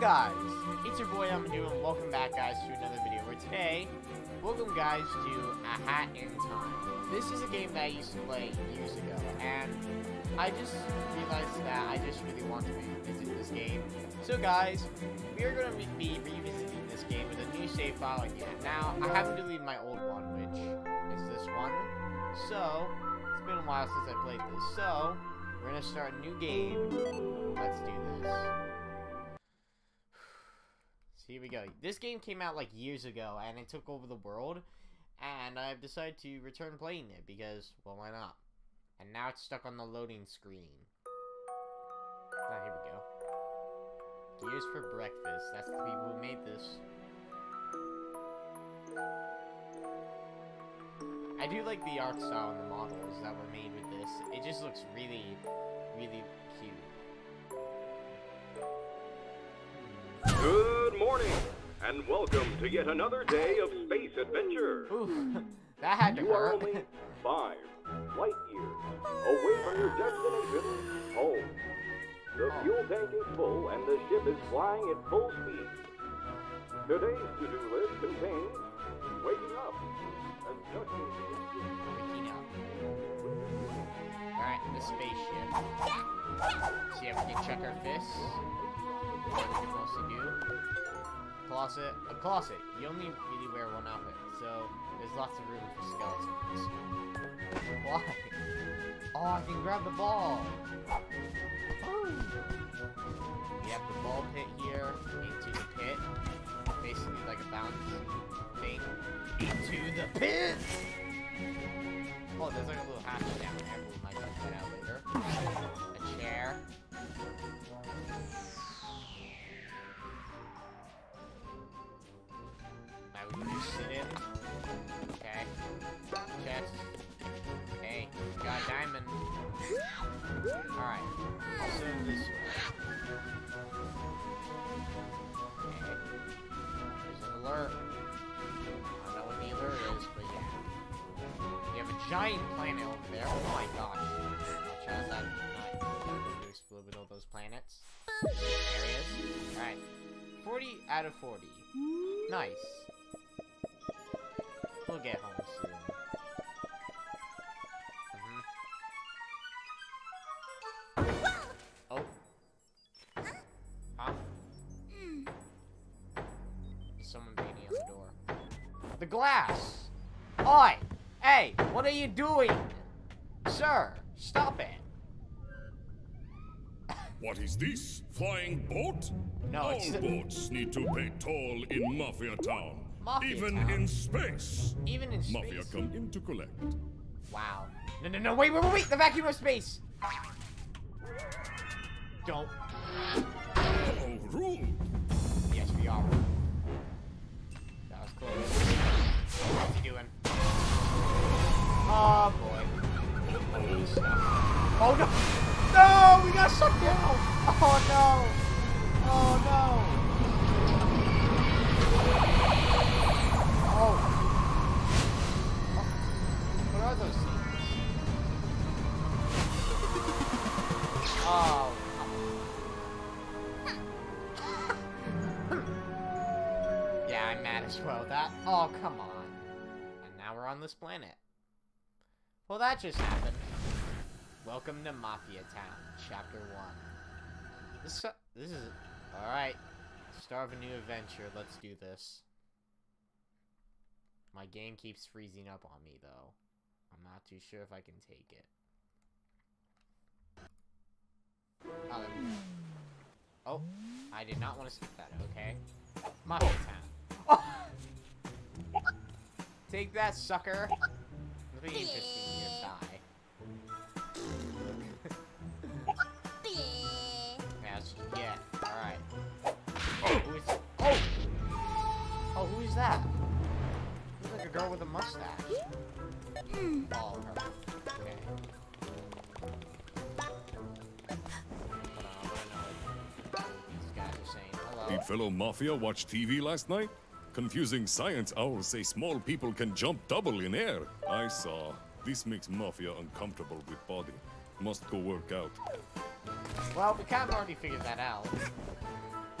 guys? It's your boy Amadou and welcome back guys to another video where today, welcome guys to A Hat in Time. This is a game that I used to play years ago and I just realized that I just really want to revisit this game. So guys, we are going to be revisiting this game with a new save file again. Now, I haven't deleted my old one, which is this one. So, it's been a while since I played this. So, we're going to start a new game. Let's do this. Here we go. This game came out like years ago, and it took over the world. And I've decided to return playing it because, well, why not? And now it's stuck on the loading screen. Ah, here we go. Gears for breakfast. That's the people who made this. I do like the art style and the models that were made with this. It just looks really, really cute. Good morning, and welcome to yet another day of space adventure. Ooh, that had to You are hurt. only five light years away from your destination, home. The fuel tank is full and the ship is flying at full speed. Today's to-do list contains waking up, adjusting Waking up. Alright, the spaceship. See if we can check our fists. What do. Closet. A closet. You only really wear one outfit, so there's lots of room for skeletons. Why? Oh, I can grab the ball. We have the ball pit here. Into the pit. Basically like a bounce thing. Into the pit! Oh, there's like a little hatch down there, we might check that out later. A chair. We can just in. Okay. Chest. Hey, got a diamond. Alright. Also this way. Okay. There's an alert. I don't know what the alert is, but yeah. You have a giant planet over there. Oh my gosh. How's that not going to explode with all those planets? Areas. Alright. 40 out of 40. Nice. We'll get home soon. Mhm. Oh. Huh? There's someone banging on the door. The glass! Oi! Hey, what are you doing? Sir, stop it. What is this? Flying boat? No, All it's- boats need to pay toll in Mafia Town. Mafia Even Town? in space. Even in space. Mafia come in to collect. Wow. No, no, no, wait, wait, wait, wait! The vacuum of space! Don't. Oh, rude. Yes, we are. That was close. What's he doing? Oh, boy. Oh. oh, no! No! We got sucked down! Oh, no! Oh, no! Oh. What are those things? Oh, yeah, I'm mad as well. That. Oh, come on. And now we're on this planet. Well, that just happened. Welcome to Mafia Town, Chapter 1. This, uh, this is... Alright. Start of a new adventure. Let's do this. My game keeps freezing up on me, though. I'm not too sure if I can take it. Oh, there we go. Oh, I did not want to skip that, okay? Town. Oh! Take that, sucker! It'll be interesting in your thigh. Yeah, that's what you get. Alright. Oh, who is... Oh! Oh, who is that? Looks like a girl with a mustache. Her. Okay. Hold on, I know these guys are saying. Hello. Did fellow Mafia watch TV last night? Confusing science owls say small people can jump double in air. I saw. This makes Mafia uncomfortable with body. Must go work out. Well, we kind of already figured that out.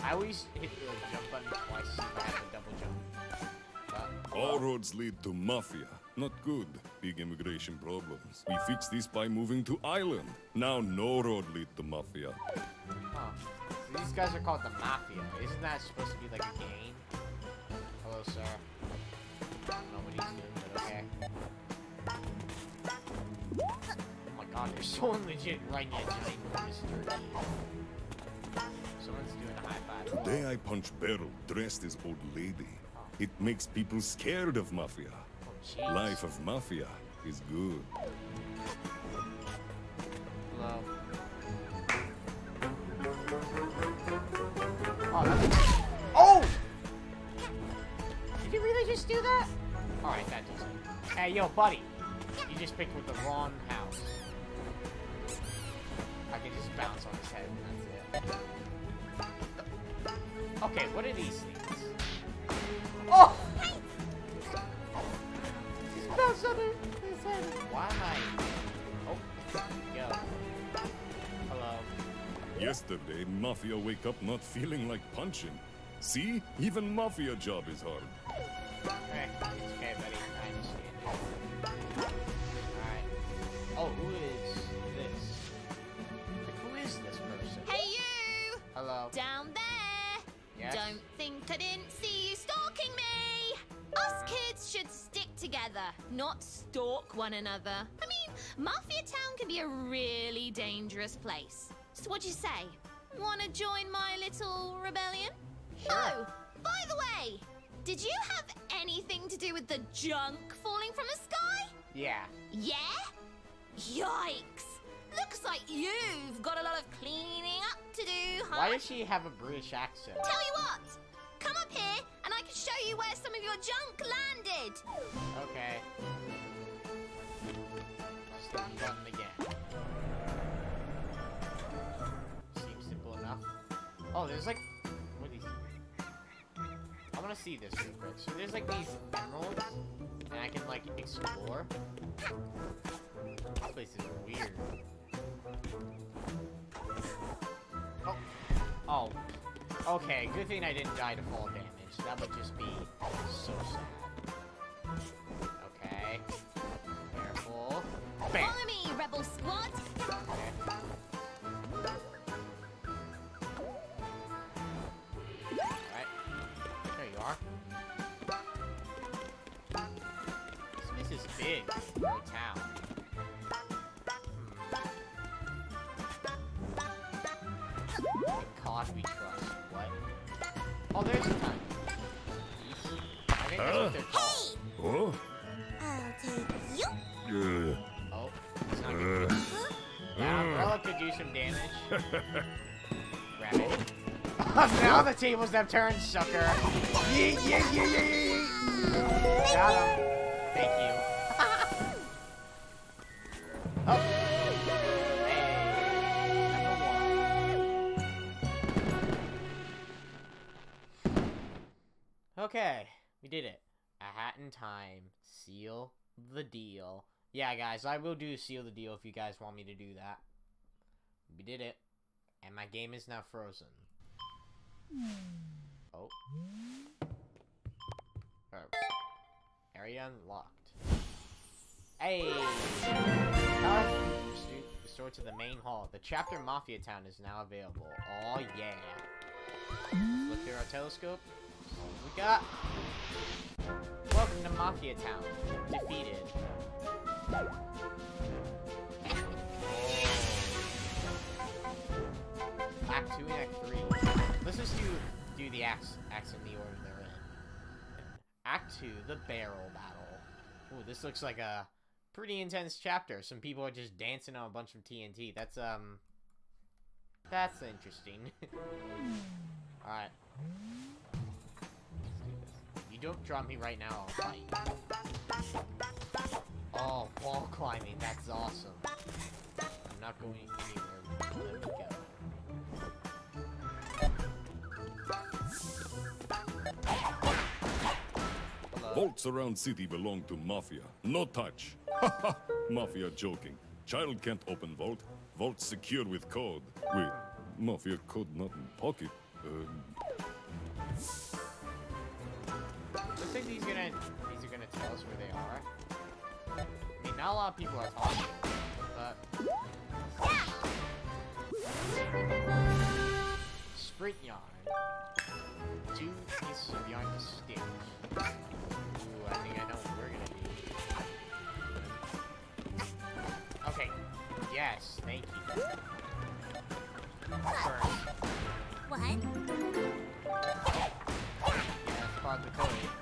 I always hit the jump button twice if I have a double jump. All roads lead to mafia. Not good. Big immigration problems. We fix this by moving to island. Now no road lead to mafia. huh. So these guys are called the Mafia. Isn't that supposed to be like a game? Hello, sir. I don't know what he's doing, but okay. Oh my god, there's someone legit riding a ginormous turkey. Someone's doing a high five. Today I punch Beryl dressed as old lady. It makes people scared of mafia. Jeez. Life of mafia is good. Hello. Oh. Oh! Did you really just do that? Alright, that does it. Hey, yo, buddy. You just picked with the wrong house. I can just bounce on his head and that's it. Okay, what are these things? Oh! Just bounce on his head. Why am I... Oh, yo. Hello. Yesterday, mafia wake up not feeling like punching. See? Even mafia job is hard. Okay, it's okay, buddy. I understand. Alright. Oh, who is this? Like, who is this person? Hey you! Hello. Down there! Yes? Don't think I didn't Us kids should stick together, not stalk one another. I mean, Mafia Town can be a really dangerous place. So what'd you say? Wanna join my little rebellion? Sure. Oh, by the way, did you have anything to do with the junk falling from the sky? Yeah. Yeah? Yikes! Looks like you've got a lot of cleaning up to do, huh? Why does she have a British accent? Tell you what, show you where some of your junk landed. Okay. Just button again. Seems simple enough. Oh, there's like... What these? I want to see this real quick. So there's like these emeralds, and I can like explore. This place is weird. Oh. Oh. Okay, good thing I didn't die to fall damage. That would just be so sad. Okay. Careful. Bam! Follow me, Rebel Squad. Okay. Alright. There you are. This place is big town. Hmm. In Cosby Trust. What? Oh, there's a time. I think that's what they're called. Oh? I'll take you. Uh, Oh, it's not good. uh, That umbrella could do some damage. Grab it. now the tables have turned, sucker. Yeah, yeah, yeah, yeah, yeah. Got him. In time. Seal the deal. Yeah, guys, I will do seal the deal if you guys want me to do that. We did it. And my game is now frozen. Hmm. Oh. Oh. Area unlocked. Hey! Restored to the main hall. The chapter Mafia Town is now available. Oh yeah. Let's look through our telescope. We got? Welcome to Mafia Town. Defeated. Act 2 and Act 3. Let's just do, do the acts, acts in the order they're in. Act 2, the barrel battle. Ooh, this looks like a pretty intense chapter. Some people are just dancing on a bunch of TNT. That's, um... That's interesting. Alright. Don't drop me right now, I'll fight. Oh, wall climbing, that's awesome. I'm not going anywhere. Let me go. Vaults around city belong to Mafia. No touch. Mafia joking. Child can't open vault. Vault secure with code. Wait, Mafia code not in pocket. Uh, Like he's gonna these are gonna tell us where they are. I mean, not a lot of people are talking, but sprint yarn. Two pieces of yarn to stitch. Ooh, I think I know what we're gonna do. Okay. Yes, thank you. First. What? Yeah, that's part of the code.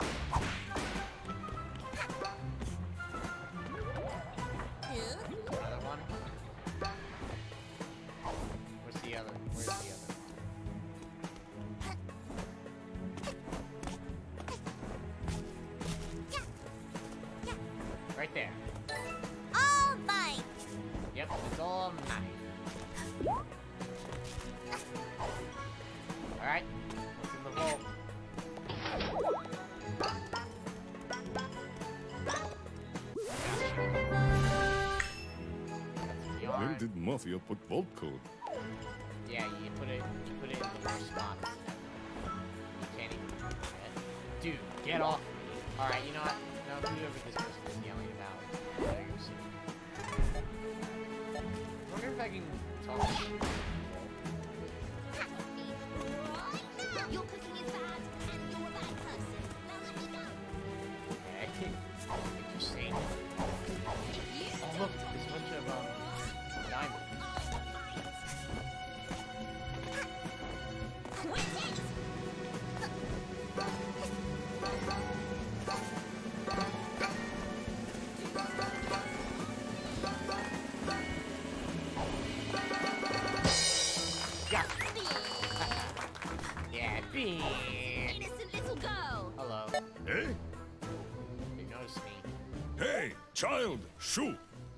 Mafia put vault code? Yeah, you put it, you put it in the wrong spot. You can't even that. Dude, get off. me. Alright, you know what? No, whoever this person yelling about. I wonder if I can talk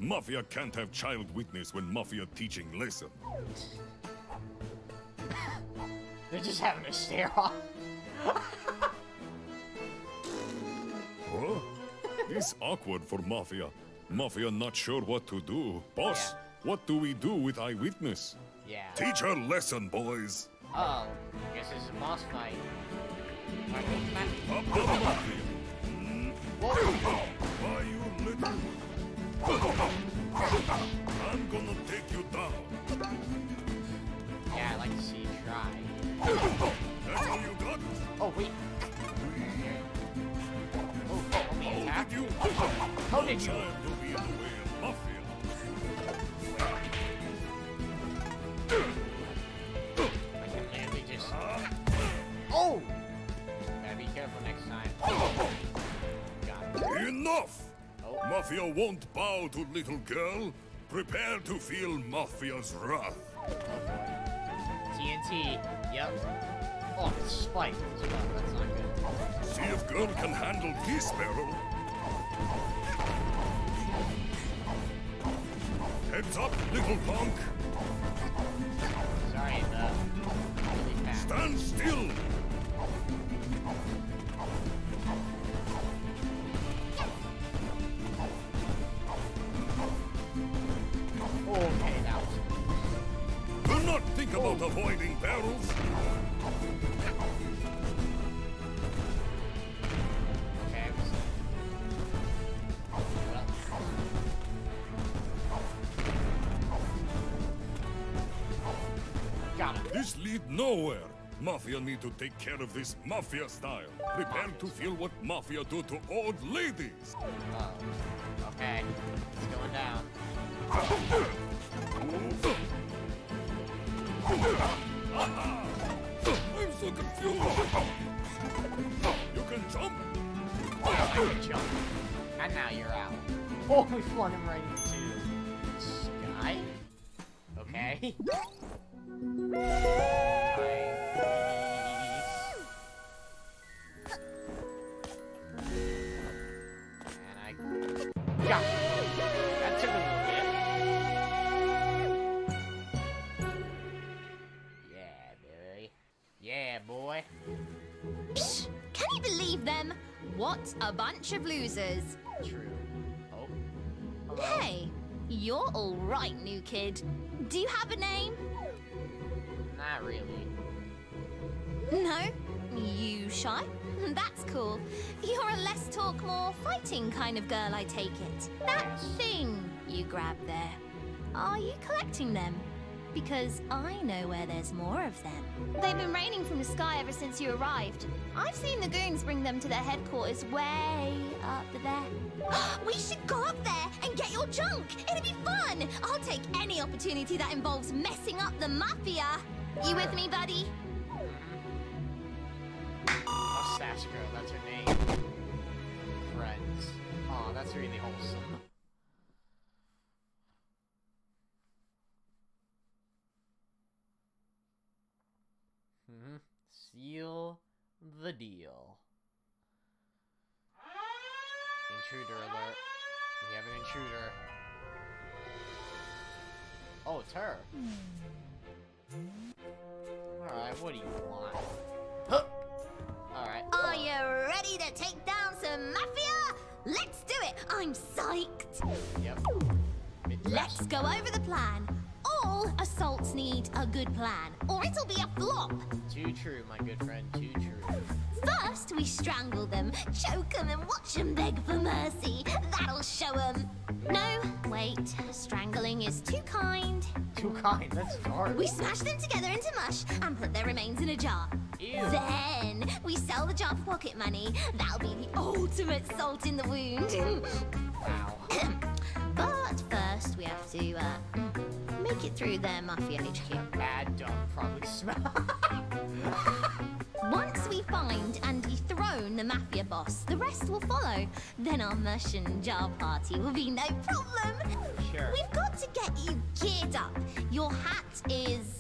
Mafia can't have child witness when Mafia teaching lesson. They're just having a stare off. Huh? This awkward for Mafia. Mafia not sure what to do. Boss, what do we do with eyewitness? Yeah. Teach her lesson, boys. Oh, guess it's a boss fight. Won't bow to little girl. Prepare to feel Mafia's wrath. TNT. Yep. Oh, it's spiked as well. That's not good. See if girl can handle this barrel. Heads up, little punk. About avoiding barrels. okay. I was... Well. Got it. This lead nowhere. Mafia need to take care of this Mafia style. Prepare to feel what Mafia do to old ladies. Oh. Okay. It's going down. I'm so confused. You can jump. I can jump. And now you're out. Oh, we flung him right into the sky. Okay. And I got believe them? What a bunch of losers. True. Oh. Hello. Hey, you're all right, new kid. Do you have a name? Not really. No? You shy. That's cool. You're a less talk, more fighting kind of girl, I take it. That thing you grabbed there. Are you collecting them? Because I know where there's more of them. They've been raining from the sky ever since you arrived. I've seen the goons bring them to their headquarters way up there. we should go up there and get your junk. It'll be fun. I'll take any opportunity that involves messing up the mafia. You with me, buddy? Oh, Sash Girl, that's her name. Friends. Oh, that's really wholesome. hmm Seal the deal. Intruder alert. We have an intruder. Oh, it's her. Alright, what do you want? Huh. Alright. Are you ready to take down some mafia? Let's do it. I'm psyched. Yep. Let's go over the plan. All assaults need a good plan, or it'll be a flop. Too true, my good friend. Too true. First, we strangle them, choke them, and watch them beg for mercy. That'll show them. No, wait. Strangling is too kind. Too kind. That's dark. We smash them together into mush and put their remains in a jar. Ew. Then we sell the jar for pocket money. That'll be the ultimate salt in the wound. Wow. but first, we have to uh, make it through their mafia HQ. Bad dog probably smell. Once we find and dethrone the mafia boss, the rest will follow. Then our and jar party will be no problem. Sure. We've got to get you geared up. Your hat is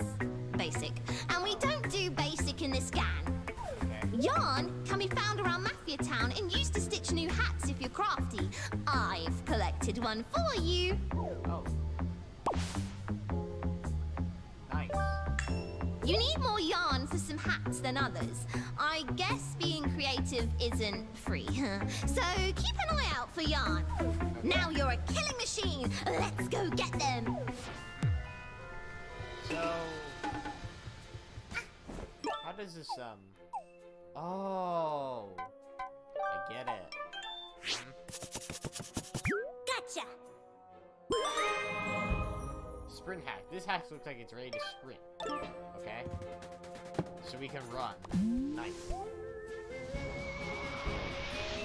basic, and we don't do basic in this gang. Okay. Yarn can be found around Mafia Town and used to stitch new hats if you're crafty. I've collected one for you. Oh. You need more yarn for some hats than others. I guess being creative isn't free. so keep an eye out for yarn. Now you're a killing machine. Let's go get them. So. How does this, um. Oh. I get it. Gotcha. Sprint hat. This hat looks like it's ready to sprint. Okay? So we can run. Nice.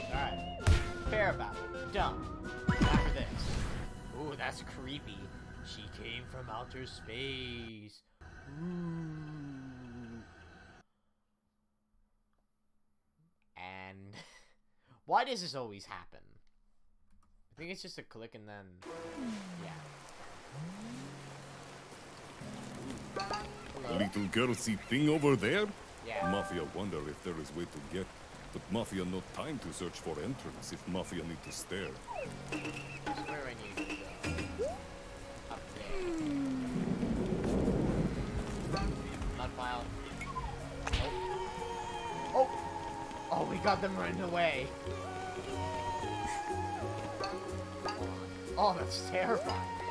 Alright. Fair battle. Done. After this. Ooh, that's creepy. She came from outer space. And why does this always happen? I think it's just a click and then yeah. Little girl see thing over there? Yeah. Mafia wonder if there is way to get. But Mafia no time to search for entrance if Mafia need to stare. So where I need to go? Up there. Mud pile. Oh. Oh! Oh, we got them running away. Oh, that's terrifying.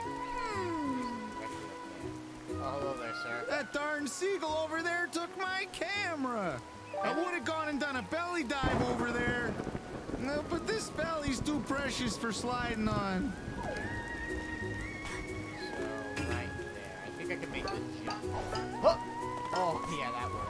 Oh, hello there, sir. That darn seagull over there took my camera. I would have gone and done a belly dive over there. No, but this belly's too precious for sliding on. So, right there. I think I can make the jump. Oh, oh yeah, that worked.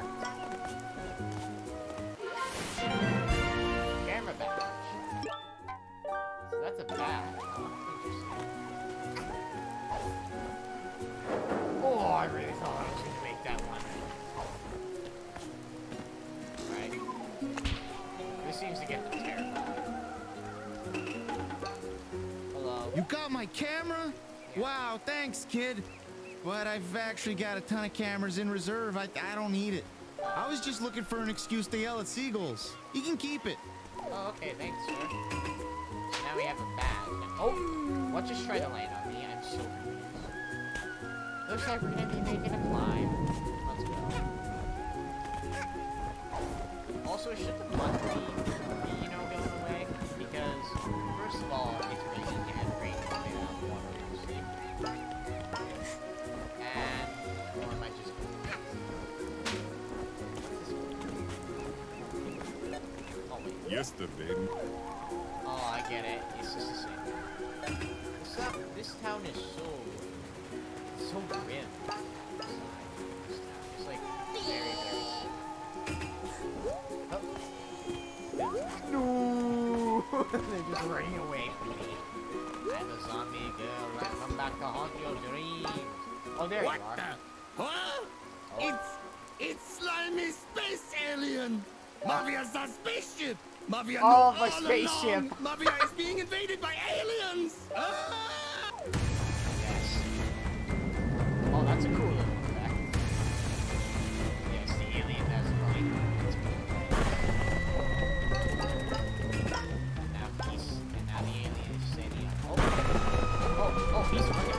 You got my camera? Wow, thanks, kid. But I've actually got a ton of cameras in reserve. I, I don't need it. I was just looking for an excuse to yell at seagulls. You can keep it. Oh, okay, thanks, sir. Now we have a bag. Oh, what just tried to land on me? I'm so confused. Looks like we're gonna be making a climb. Let's go. Also, should the mud be, you know, going away? Because, first of all, yesterday. Oh, I get it. It's just the same. This, town, this town is so, so grim. It's like very, very. Oh. No! They're just running away from me. I'm a zombie girl. I come back to haunt your dreams. Oh, there What you are. the? Huh? Oh. It's it's slimy space alien. Mafia's a spaceship. Mafia knew Oh, my all spaceship. along. Mafia is being invaded by aliens. Ah! Yes. Oh, that's a cool little effect. Yes, the alien has mind. That's. And now he's, and now the alien is standing up. Oh, oh, oh, he's running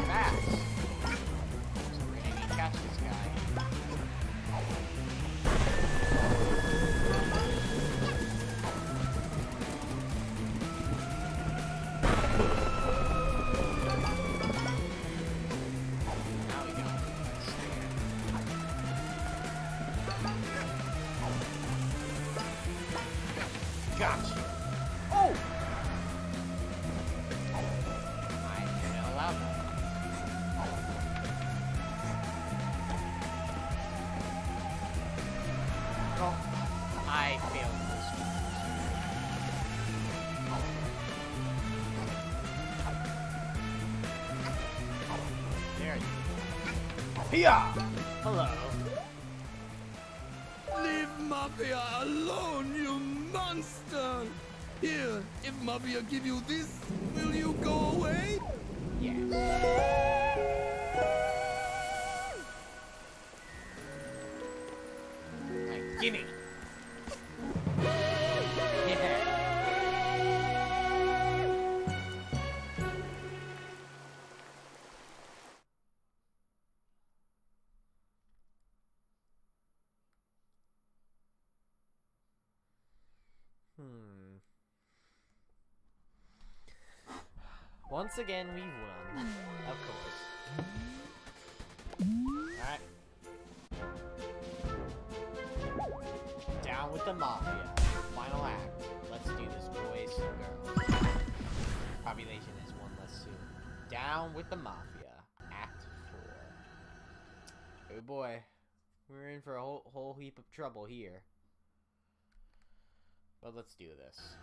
go. Hello. Leave Mafia alone, you monster. Here, if Mafia give you this, will you go away? Yes. Once again, we've won. of course. Alright. Down with the Mafia. Final act. Let's do this, boys and girls. Population is one less soon. Down with the Mafia. Act 4. Oh boy. We're in for a whole, whole heap of trouble here. But let's do this.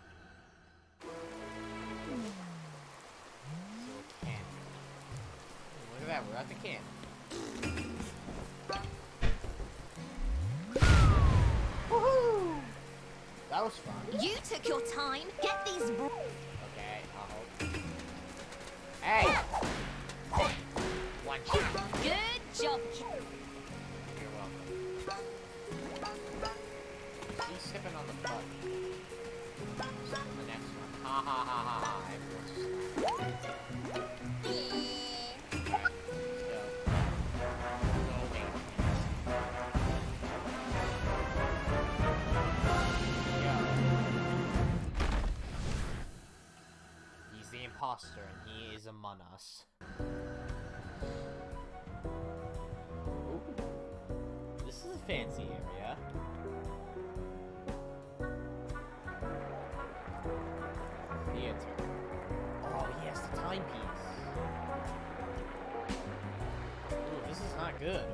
We're at the can. Woohoo! That was fun. You took your time. Get these. Okay, I'll hope. Hey! One shot. Good job. You're welcome. She's sipping on the butt. The next one. Ha ha ha ha us. This is a fancy area. Theater. Oh, yes, the timepiece. Ooh, this is not good.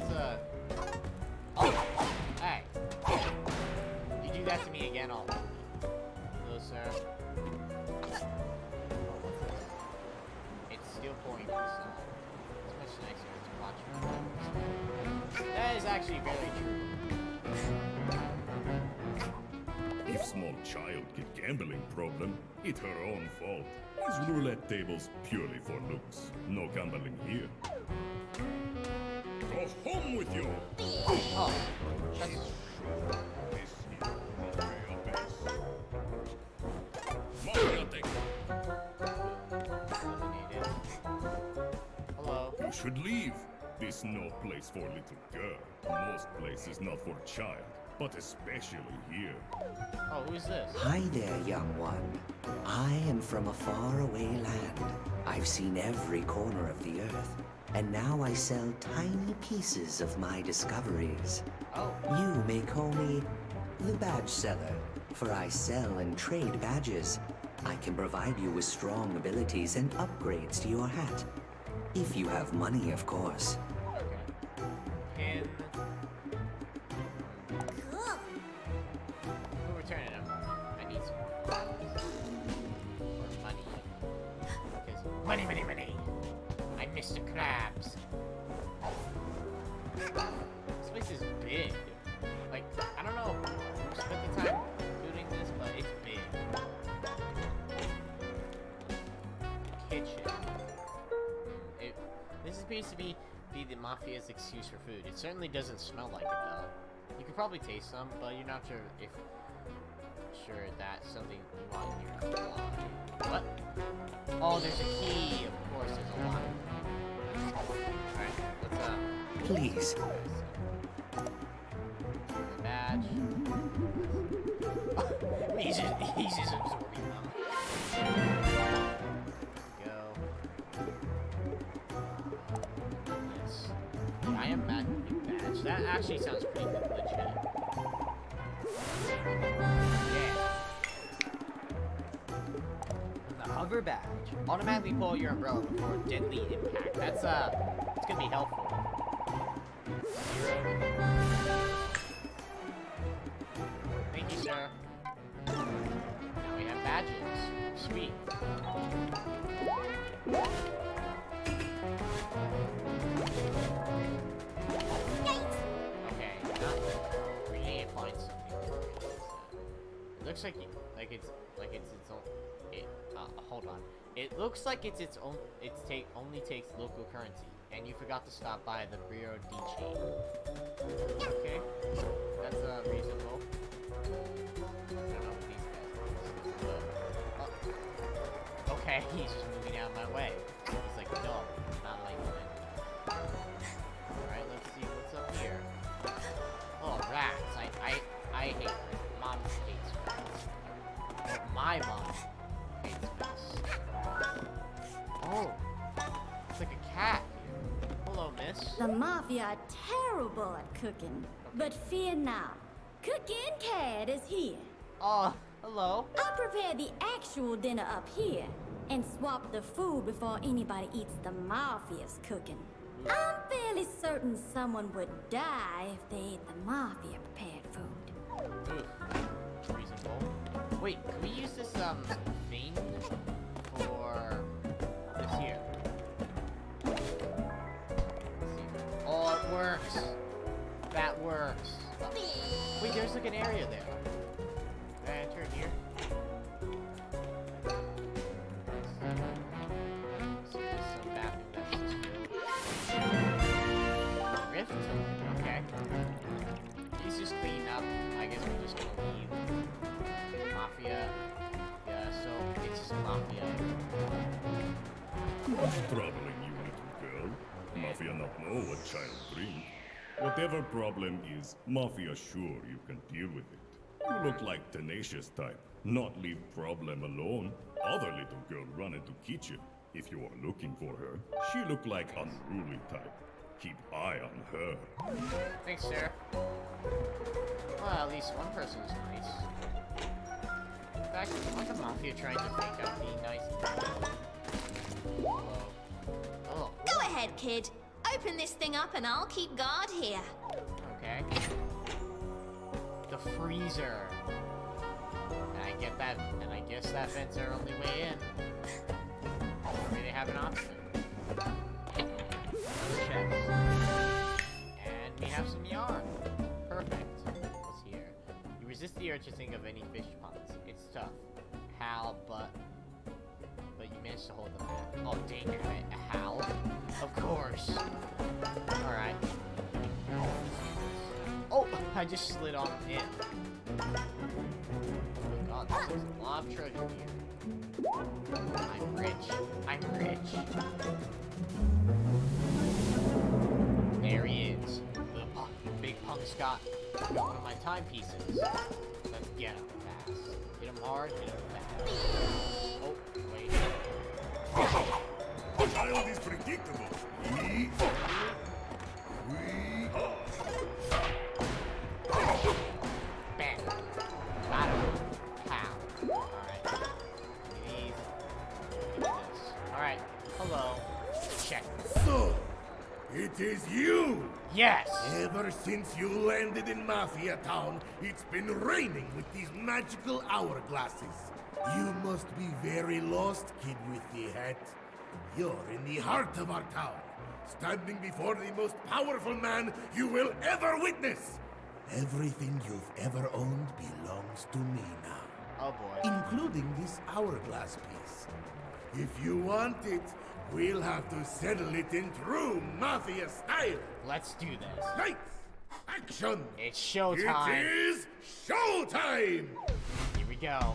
It's a. Oh! Hey! You do that to me again, I'll. Hello, sir. It's still pointing, so. It's much nicer to watch That is actually very true. If small child get gambling problem, it her own fault. These roulette tables purely for looks. No gambling here. Go home with you! Oh, should leave. This no place for little girl. Most places not for child, but especially here. Oh, who's this? Hi there, young one. I am from a faraway land. I've seen every corner of the earth, and now I sell tiny pieces of my discoveries. Oh, You may call me the badge seller, for I sell and trade badges. I can provide you with strong abilities and upgrades to your hat. If you have money, of course. Probably taste some, but you're not sure if sure that's something you want in your wine. What? Oh, there's a key. Of course, there's a lot. Alright, let's uh. Please, That actually sounds pretty good, legit. Yeah. The hover badge. Automatically pull your umbrella before deadly impact. That's uh it's gonna be helpful. Thank you, sir. Now we have badges. Sweet. Looks like like it's like it's its own. It, uh, hold on. It looks like it's its own. It's take only takes local currency, and you forgot to stop by the Brio D chain. Okay, that's uh, reasonable. I don't know what these guys are. Oh. Okay, he's just moving out of my way. He's like, no, not like that. Alright, let's see what's up here. Oh, rats. I, I, I hate my rats. Oh. oh, it's like a cat. Hello, miss. The Mafia are terrible at cooking. But fear not. Cooking Cat is here. Oh, hello. I'll prepare the actual dinner up here and swap the food before anybody eats the Mafia's cooking. I'm fairly certain someone would die if they ate the Mafia prepared food. Mm. Wait, can we use this, um, thing for this here? Oh, it works. That works. Wait, there's like an area there. Can I enter here? What's troubling you, little girl? Mafia not know what child bring. Whatever problem is, Mafia sure you can deal with it. You look like tenacious type, not leave problem alone. Other little girl run into kitchen. If you are looking for her, she look like unruly type. Keep eye on her. Thanks, sir. Well, at least one person is nice. In fact, like a mafia trying to make out being nice. Oh, Go ahead, kid. Open this thing up and I'll keep guard here. okay. The freezer. And I get that, and I guess that vent's our only way in. Don't really have an option. Chest. And we have some yarn. Perfect. What's here? You resist the urge to think of any fish puns. It's tough. How, but... But you managed to hold them back. Oh, dang it. A howl? Of course. Alright. Oh, I just slid on in. Oh my god, there's a lot of treasure here. I'm rich. I'm rich. There he is. The pu- big punk Scott. Got one of my timepieces. Let's get him fast. Hit him hard, hit him fast. Child is predictable. We are. Bang. Bottom. Pow. Alright. Alright. Hello. So, it is you! Yes! Ever since you landed in Mafia Town, it's been raining with these magical hourglasses. You must be very lost, kid with the hat. You're in the heart of our town, standing before the most powerful man you will ever witness. Everything you've ever owned belongs to me now, Oh boy. including this hourglass piece. If you want it, we'll have to settle it in true Mafia style. Let's do this. Lights! Action! It's showtime. It is showtime! Here we go.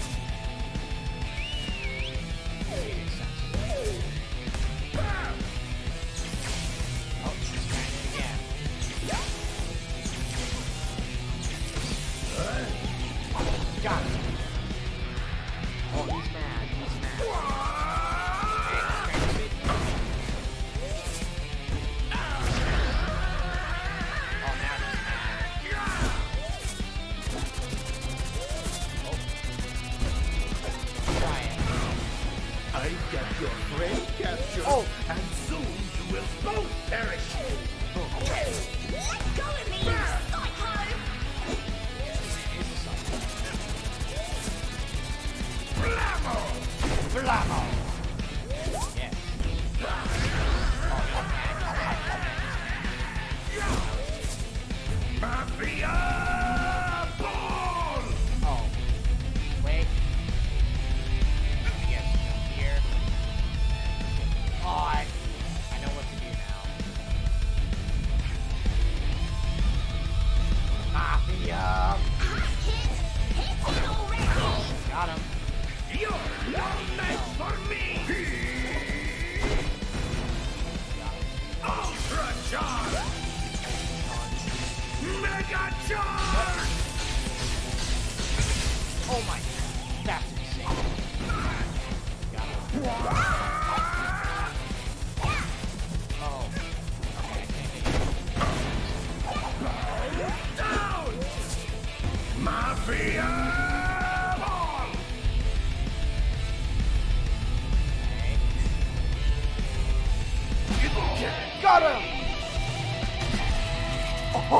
Bravo!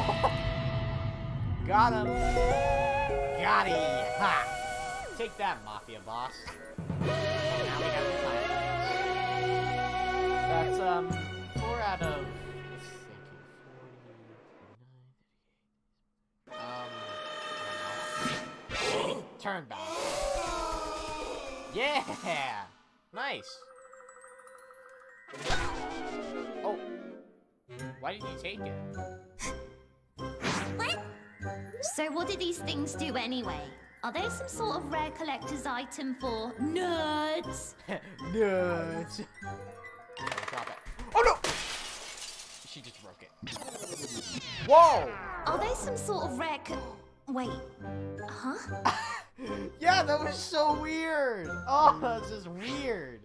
Got him! Got him! Ha! Take that, Mafia boss. Now we the time. That's, um, four out of... Let's think. 40, Um... Turn back. Yeah! Nice! Oh. Why did you take it? What? So what do these things do anyway? Are they some sort of rare collector's item for nerds? nerds. Oh no! She just broke it. Whoa! Are they some sort of rare Wait. Huh? Yeah, that was so weird. Oh, that's just weird.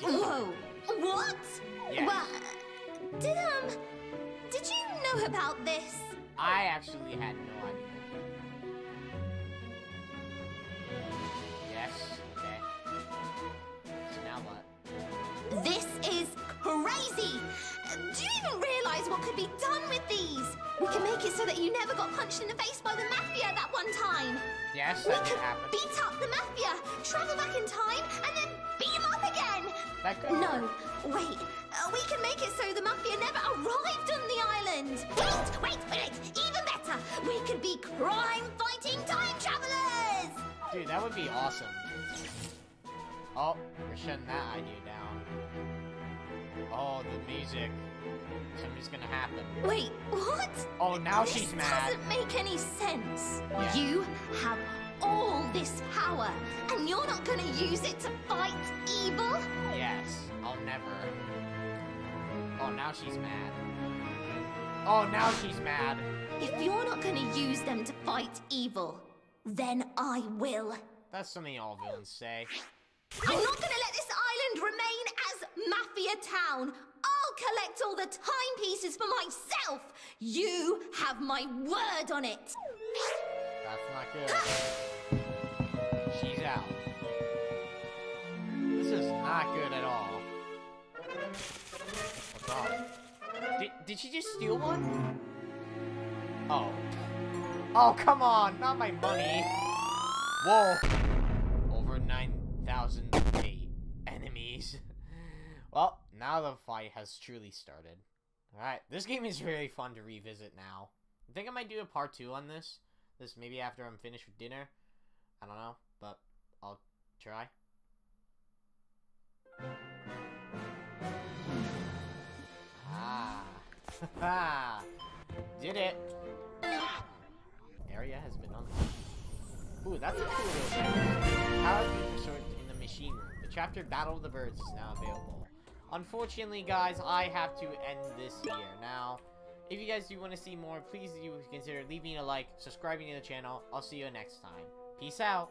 Whoa! What? Yes. Well, did um, did you know about this? I actually had no idea. Yes. Okay. So now what? This is crazy. Do you even realize what could be done with these? We can make it so that you never got punched in the face by the mafia that one time. Yes, that could happen. beat up the mafia, travel back in time, and then That. No, wait. Uh, we can make it so the mafia never arrived on the island. Wait, wait, wait. Even better. We could be crime-fighting time travelers. Dude, that would be awesome. Oh, we're shutting that idea down. Oh, the music. Something's gonna happen. Wait, what? Oh, now this she's mad. This doesn't make any sense. Yeah. You have all this power, and you're not gonna use it to fight evil? Yes, I'll never. Oh, now she's mad. Oh, now she's mad. If you're not gonna use them to fight evil, then I will. That's something all villains say. I'm not gonna let this island remain as Mafia Town. I'll collect all the timepieces for myself. You have my word on it. That's not good. not good at all. Oh. Did, did she just steal one? Oh. Oh, come on! Not my money! Whoa! Over 9,000 enemies. well, now the fight has truly started. Alright, this game is really fun to revisit now. I think I might do a part 2 on this. This maybe after I'm finished with dinner. I don't know, but I'll try. Ah. Did it. Area has been unlocked. Ooh, that's a cool little. Power sword in the machine room. The chapter Battle of the Birds is now available. Unfortunately, guys, I have to end this here. Now, if you guys do want to see more, please do consider leaving a like, subscribing to the channel. I'll see you next time. Peace out.